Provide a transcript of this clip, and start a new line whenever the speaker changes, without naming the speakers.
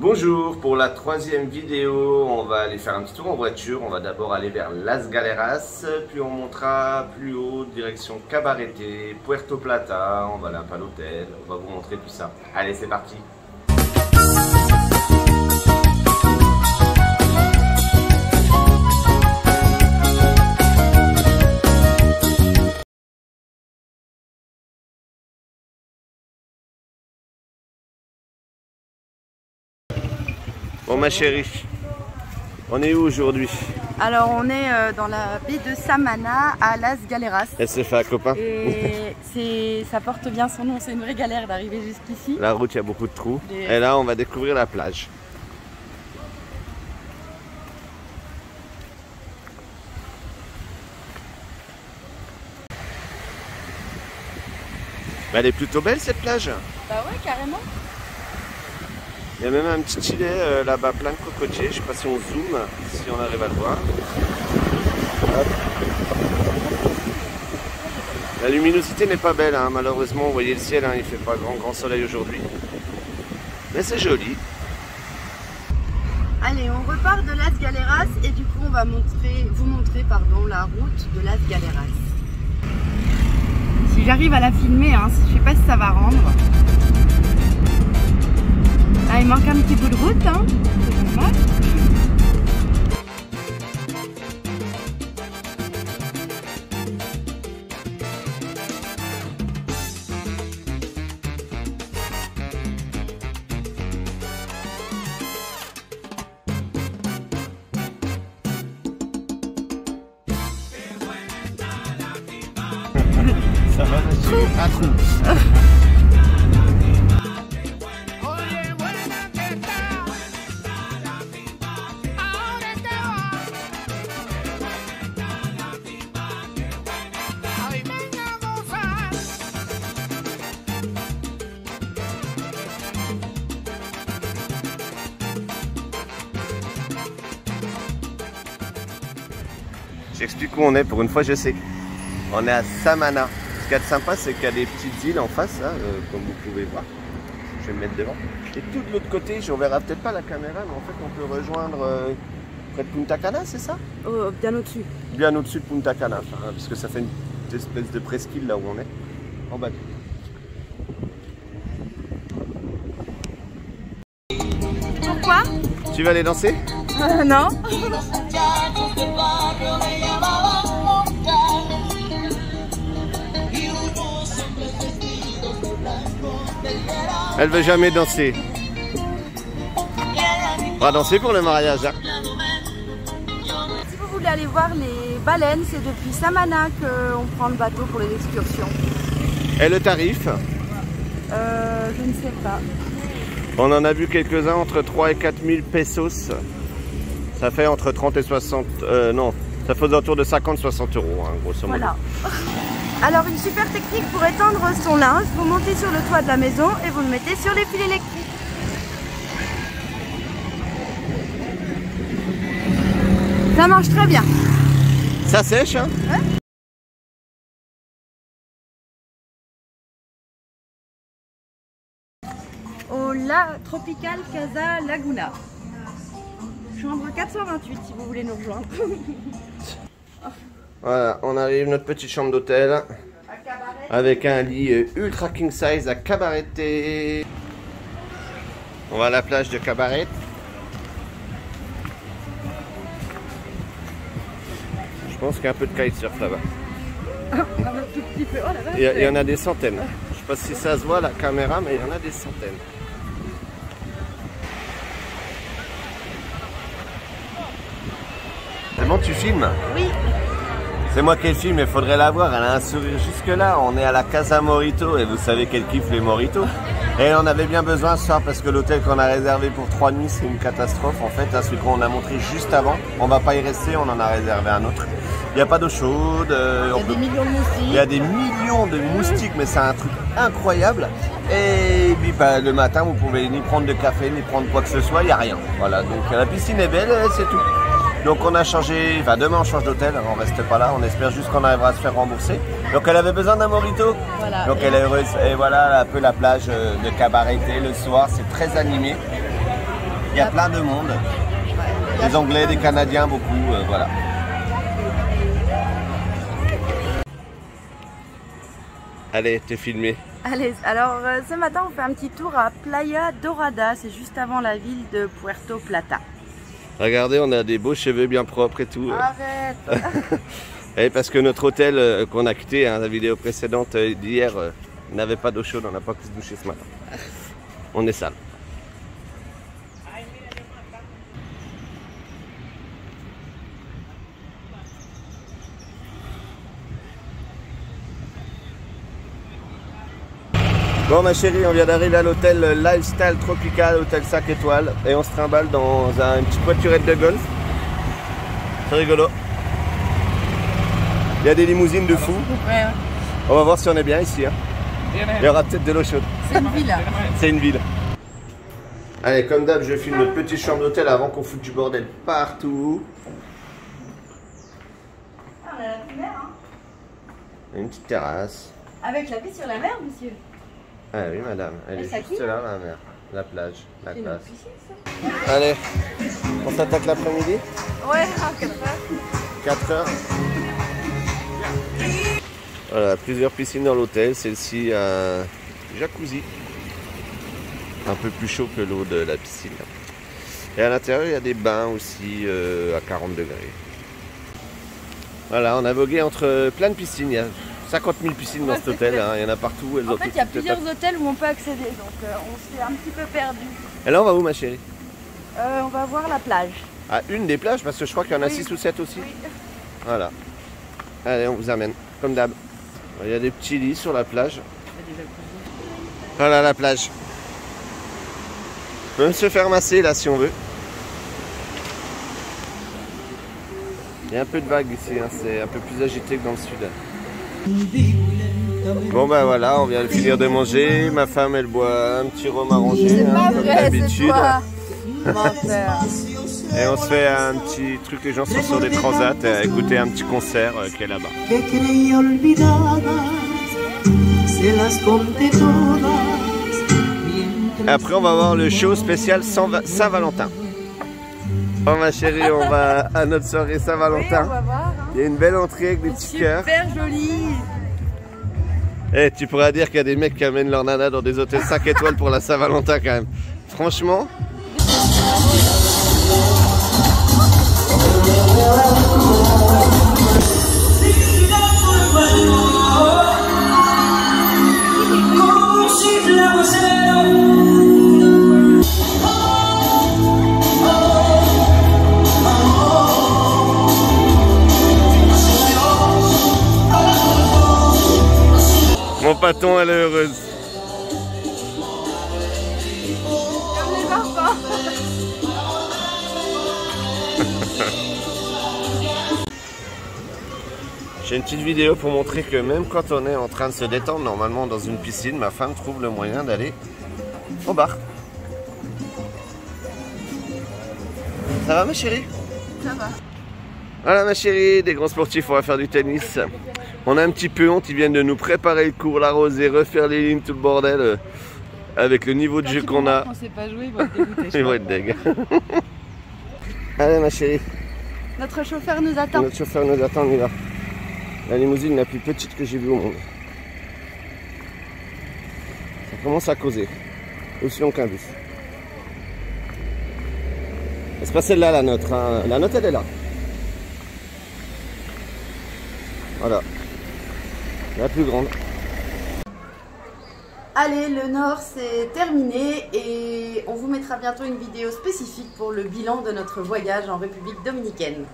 Bonjour, pour la troisième vidéo, on va aller faire un petit tour en voiture. On va d'abord aller vers Las Galeras, puis on montera plus haut, direction Cabarete, Puerto Plata, on va aller à l'hôtel, on va vous montrer tout ça. Allez, c'est parti ma chérie, on est où aujourd'hui
Alors on est euh, dans la baie de Samana à Las Galeras.
Elle s'est fait un copain
Et c'est, ça porte bien son nom, c'est une vraie galère d'arriver jusqu'ici.
La route, il y a beaucoup de trous.
Les-
Et là, on va découvrir la plage. Bah, elle est plutôt belle cette plage.
Bah ouais, carrément.
Il y a même un petit îlet euh, là-bas plein de cocotiers. Je sais pas si on zoome, si on arrive à le voir. La luminosité n'est pas belle, hein. malheureusement. Vous voyez le ciel, hein, il fait pas grand grand soleil aujourd'hui. Mais c'est joli.
Allez, on repart de Las Galeras et du coup on va vous montrer pardon, la route de Las Galeras. Si j'arrive à la filmer, hein, je sais pas si ça va rendre. Petit bout de route, hein. C'est.
Ça va, Un trou. J'explique où on est, pour une fois je sais. On est à Samana. Ce qu'il y a de sympa, c'est qu'il y a des petites îles en face, là, euh, comme vous pouvez voir. Je vais me mettre devant. Et tout de l'autre côté, je ne verra peut-être pas la caméra, mais en fait, on peut rejoindre euh, près de Punta Cana, c'est ça?
Oh, bien au-dessus.
Bien au-dessus de Punta Cana, hein, parce que ça fait une espèce de presqu'île là où on est. En bas.
Pourquoi?
Tu vas aller danser?
Euh, Non.
Elle veut jamais danser. On va danser pour le mariage. hein.
Si vous voulez aller voir les baleines, c'est depuis Samana qu'on prend le bateau pour les excursions.
Et le tarif?
Euh, je ne sais pas.
On en a vu quelques-uns entre 3 et 4 000 pesos. Ça fait entre 30 et 60. euh, non, ça fait autour de 50-60 euros, hein, grosso modo.
Voilà. Alors une super technique pour étendre son linge, vous montez sur le toit de la maison et vous le mettez sur les fils électriques. Ça marche très bien.
Ça sèche, hein
Au La Tropical Casa Laguna. Chambre 428 si vous voulez nous rejoindre.
Voilà, on arrive notre petite chambre d'hôtel
À
avec un lit euh, ultra king size à Cabarete. On va à la plage de Cabaret. Je pense qu'il y a un peu de kitesurf là-bas.
Oh.
Il y, en a des centaines. Je sais pas si ça se voit à la caméra, mais il y en a des centaines. C'est bon, tu filmes?
Oui.
C'est moi qui le filme, il faudrait la voir. Elle a un sourire jusque-là. On est à la Casa Morito et vous savez qu'elle kiffe les Moritos. Et on avait bien besoin ce soir parce que l'hôtel qu'on a réservé pour trois nuits, c'est une catastrophe. En fait, hein, celui qu'on a montré juste avant, on va pas y rester, on en a réservé un autre. Il n'y a pas d'eau chaude. euh,
Il y a
peut-
des millions de
il y
moustiques.
a des millions de moustiques, mais c'est un truc incroyable. Et puis bah, le matin, vous pouvez ni prendre de café, ni prendre quoi que ce soit, il n'y a rien. Voilà, donc la piscine est belle, euh, c'est tout. Donc on a changé, enfin demain on change d'hôtel, on reste pas là, on espère juste qu'on arrivera à se faire rembourser. Donc elle avait besoin d'un morito,
Voilà.
donc elle est heureuse. Et voilà un peu la plage euh, de Cabareté le soir, c'est très animé. Il y a plein de monde. Des Anglais, des Canadiens, beaucoup, euh, voilà. Allez, t'es filmé.
Allez, alors euh, ce matin on fait un petit tour à Playa Dorada, c'est juste avant la ville de Puerto Plata.
Regardez, on a des beaux cheveux bien propres et tout.
Arrête
Et parce que notre hôtel euh, qu'on a quitté, hein, la vidéo précédente euh, d'hier, euh, n'avait pas d'eau chaude, on n'a pas pu se doucher ce matin. On est sale. Bon ma chérie, on vient d'arriver à l'hôtel Lifestyle Tropical, hôtel 5 étoiles, et on se trimballe dans un, une petite voiturette de golf. C'est rigolo. Il y a des limousines de fou.
Ouais,
On va voir si on est bien ici. hein. Il y aura peut-être de l'eau chaude.
c'est une ville.
C'est une ville. Allez, comme d'hab, je filme notre petite chambre d'hôtel avant qu'on foute du bordel partout.
Ah, on a la primaire, hein
Une petite terrasse.
Avec la vue sur la mer, monsieur.
Ah oui, madame. Elle
Et
est juste là, la mer. La plage, la classe. Allez, on s'attaque l'après-midi
Ouais, à 4 heures.
4 heures. Voilà, plusieurs piscines dans l'hôtel. Celle-ci, un jacuzzi. Un peu plus chaud que l'eau de la piscine. Et à l'intérieur, il y a des bains aussi euh, à 40 degrés. Voilà, on a vogué entre plein de piscines. Il y a 50 000 piscines dans cet hôtel. hein. Il y en a partout. Elles
En
ont
fait, il y a plusieurs hôtels où on peut accéder, donc euh, on se fait un petit peu perdu.
Et là, on va où, ma chérie?
Euh, on va voir la plage.
À une des plages, parce que je crois qu'il y en a
Oui.
6 ou 7 aussi.
Oui.
Voilà. Allez, on vous amène, comme d'hab. Il y a des petits lits sur la plage. Voilà la plage. On peut même se faire masser là si on veut. Il y a un peu de vagues ici, hein, c'est un peu plus agité que dans le sud. Bon ben voilà, on vient de finir de manger. Ma femme elle boit un petit rhum arrangé,
C'est
hein,
pas
comme d'habitude. Et on se fait un petit truc, les gens sont sur des transats, à écouter un petit concert euh, qui est là-bas. après, on va voir le show spécial Saint- Saint-Valentin. Bon, ma chérie, on va à notre soirée Saint-Valentin.
hein.
Il y a une belle entrée avec des petits cœurs.
Super joli.
Et tu pourras dire qu'il y a des mecs qui amènent leur nana dans des hôtels 5 étoiles pour la Saint-Valentin quand même. Franchement. Paton, elle est heureuse.
Comme les enfants.
J'ai une petite vidéo pour montrer que même quand on est en train de se détendre normalement dans une piscine, ma femme trouve le moyen d'aller au bar. Ça va ma chérie?
Ça va.
Voilà ma chérie, des grands sportifs, on va faire du tennis. On a un petit peu honte, ils viennent de nous préparer le cours, l'arroser, refaire les lignes, tout le bordel. euh, avec le niveau de jeu qu'on a,
On sait pas jouer, ils vont être dégoûtés. je
ils vont
crois.
être deg. Allez ma chérie,
Notre chauffeur nous attend.
notre chauffeur nous attend, on y va. La limousine la plus petite que j'ai vue au monde. Ça commence à causer. Aussi long qu'un bus. C'est pas celle-là la nôtre. hein. La nôtre elle est là. Voilà. La plus grande.
Allez, le Nord c'est terminé et on vous mettra bientôt une vidéo spécifique pour le bilan de notre voyage en République dominicaine.